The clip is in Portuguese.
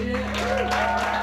Valeu!